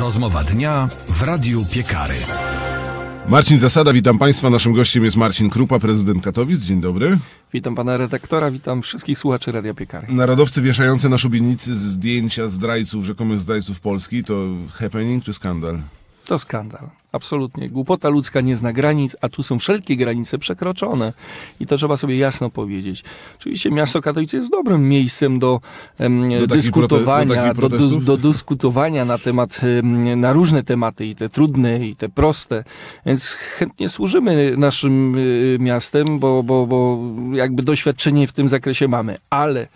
Rozmowa dnia w Radiu Piekary. Marcin Zasada, witam Państwa. Naszym gościem jest Marcin Krupa, prezydent Katowic. Dzień dobry. Witam pana redaktora, witam wszystkich słuchaczy Radia Piekary. Narodowcy wieszający na szubienicy zdjęcia zdrajców, rzekomych zdrajców Polski, to happening czy skandal? To skandal. Absolutnie. Głupota ludzka nie zna granic, a tu są wszelkie granice przekroczone. I to trzeba sobie jasno powiedzieć. Oczywiście miasto Katowice jest dobrym miejscem do, em, Do dyskutowania, do do, do, dyskutowania na temat, em, na różne tematy, i te trudne, i te proste. Więc chętnie służymy naszym y, miastem, bo, bo, bo jakby doświadczenie w tym zakresie mamy. Ale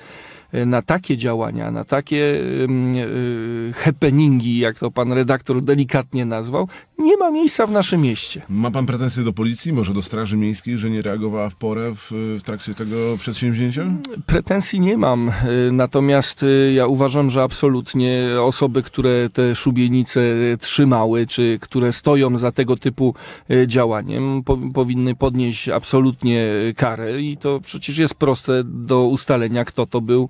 na takie działania, na takie y, happeningi, jak to pan redaktor delikatnie nazwał, nie ma miejsca w naszym mieście. Ma Pan pretensje do policji, może do Straży Miejskiej, że nie reagowała w porę w, w trakcie tego przedsięwzięcia? Pretensji nie mam, y, natomiast ja uważam, że absolutnie osoby, które te szubienice trzymały, czy które stoją za tego typu działaniem, po, powinny podnieść absolutnie karę i to przecież jest proste do ustalenia, kto to był,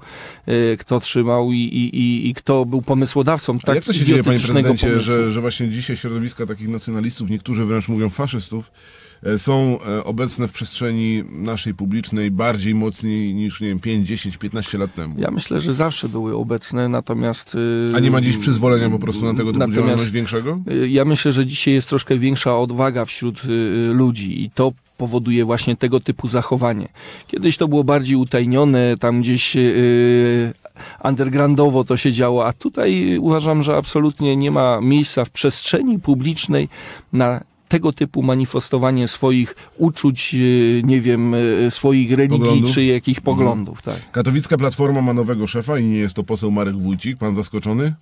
kto trzymał i, i, i, kto był pomysłodawcą A tak jak to się dzieje, Panie Prezydencie, że, że właśnie dzisiaj środowiska takich nacjonalistów, niektórzy wręcz mówią faszystów, e, są e, obecne w przestrzeni naszej publicznej bardziej mocniej niż, nie wiem, 5, 10, 15 lat temu? Ja myślę, że zawsze były obecne, natomiast... y, A nie ma dziś przyzwolenia po prostu na tego typu działalność większego? Y, Ja myślę, że dzisiaj jest troszkę większa odwaga wśród y, ludzi i to powoduje właśnie tego typu zachowanie. Kiedyś to było bardziej utajnione, tam gdzieś y, undergroundowo to się działo, a tutaj uważam, że absolutnie nie ma miejsca w przestrzeni publicznej na tego typu manifestowanie swoich uczuć, y, nie wiem, y, swoich religii Poglądów? czy jakichś poglądów. Tak. Katowicka Platforma ma nowego szefa i nie jest to poseł Marek Wójcik. Pan zaskoczony?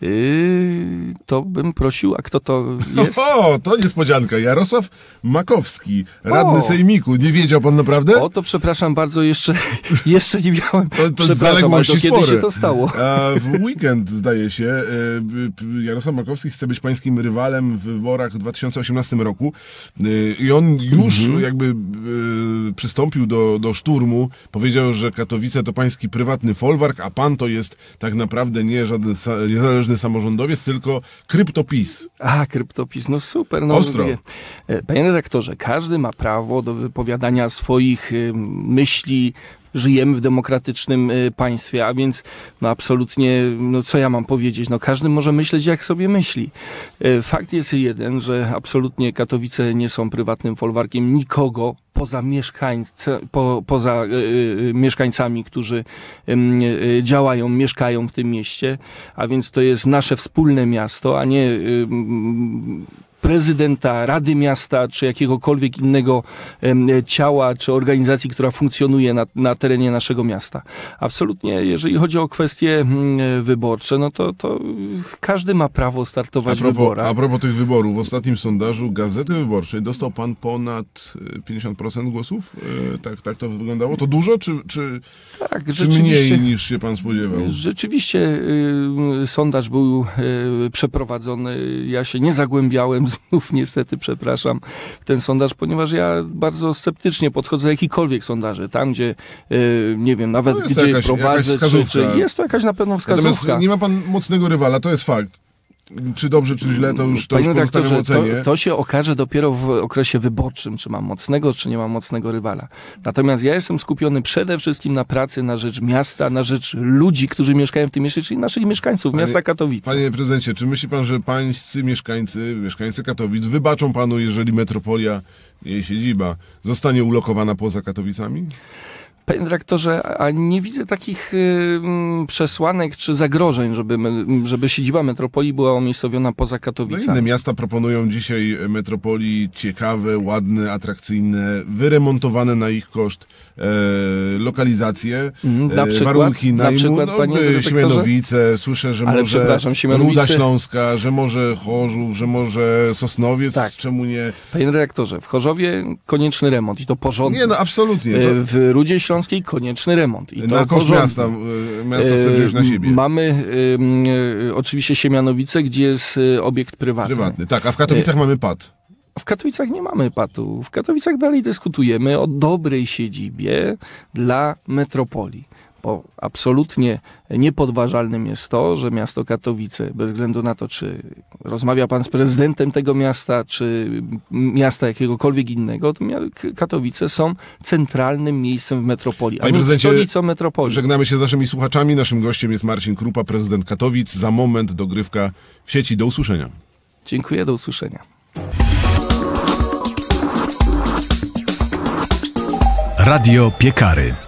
Yy, to bym prosił, a kto to jest? O, to niespodzianka. Jarosław Makowski, radny O. Sejmiku. Nie wiedział pan naprawdę? O, to przepraszam bardzo, jeszcze, jeszcze nie miałem. To- to zaległości ale to kiedy się to stało? A w weekend, zdaje się, e, Jarosław Makowski chce być pańskim rywalem w wyborach w 2018 roku E, i on już Mhm. jakby e, przystąpił do, do szturmu. Powiedział, że Katowice to pański prywatny folwark, a pan to jest tak naprawdę nie żaden sa- niezależny samorządowiec, tylko kryptopis. A, kryptopis, no super. No, Ostro. e, Panie redaktorze, każdy ma prawo do wypowiadania swoich y, myśli. Żyjemy w demokratycznym y, państwie, a więc no absolutnie, no co ja mam powiedzieć, no każdy może myśleć jak sobie myśli. E, Fakt jest jeden, że absolutnie Katowice nie są prywatnym folwarkiem nikogo poza, po, poza e, e, mieszkańcami, którzy e, działają, mieszkają w tym mieście, a więc to jest nasze wspólne miasto, a nie prezydenta, rady miasta, czy jakiegokolwiek innego ciała, czy organizacji, która funkcjonuje na, na, terenie naszego miasta. Absolutnie, jeżeli chodzi o kwestie wyborcze, no to, to każdy ma prawo startować w wyborach. A propos tych wyborów, w ostatnim sondażu Gazety Wyborczej dostał pan ponad 50% 100% głosów? E, tak, tak to wyglądało? To dużo, czy, czy, tak, czy mniej niż się pan spodziewał? Rzeczywiście y, sondaż był y, przeprowadzony. Ja się nie zagłębiałem, znów niestety przepraszam, ten sondaż, ponieważ ja bardzo sceptycznie podchodzę do jakichkolwiek sondaży. Tam, gdzie, y, nie wiem, nawet no gdzie jakaś, prowadzę, jakaś czy, czy jest to jakaś na pewno wskazówka. Natomiast nie ma pan mocnego rywala, to jest fakt. Czy dobrze, czy źle, to już, to już pozostawiam ocenie. to, to się okaże dopiero w okresie wyborczym, czy mam mocnego, czy nie mam mocnego rywala. Natomiast ja jestem skupiony przede wszystkim na pracy na rzecz miasta, na rzecz ludzi, którzy mieszkają w tym mieście, czyli naszych mieszkańców Panie- miasta Katowice. Panie prezydencie, czy myśli pan, że pańscy mieszkańcy, mieszkańcy Katowic wybaczą panu, jeżeli metropolia, jej siedziba, zostanie ulokowana poza Katowicami? Panie dyrektorze, a nie widzę takich y, przesłanek czy zagrożeń, żeby, żeby siedziba metropolii była umiejscowiona poza No Katowicami. inne miasta proponują dzisiaj metropolii ciekawe, ładne, atrakcyjne, wyremontowane na ich koszt lokalizacje, Mhm, na e, przykład? warunki Na najmu, przykład, no, panie? Siemianowice, słyszę, że Ale może Ruda Śląska, że może Chorzów, że może Sosnowiec, Tak. czemu nie? Panie dyrektorze, w Chorzowie konieczny remont i to porządny. Nie, no absolutnie. To, E, W Rudzie Śląskiej konieczny remont. I to na koszt porządny. miasta, e, miasto chce wziąć na siebie. Mamy e, e, oczywiście Siemianowice, gdzie jest obiekt prywatny. Prywatny, tak, a w Katowicach mamy pad. W Katowicach nie mamy patu. W Katowicach dalej dyskutujemy o dobrej siedzibie dla metropolii. bo absolutnie niepodważalnym jest to, że miasto Katowice, bez względu na to, czy rozmawia pan z prezydentem tego miasta, czy miasta jakiegokolwiek innego, to Katowice są centralnym miejscem w metropolii, Panie a stolicą metropolii. Żegnamy się z naszymi słuchaczami. Naszym gościem jest Marcin Krupa, prezydent Katowic. Za moment dogrywka w sieci. Do usłyszenia. Dziękuję, do usłyszenia. Radio Piekary.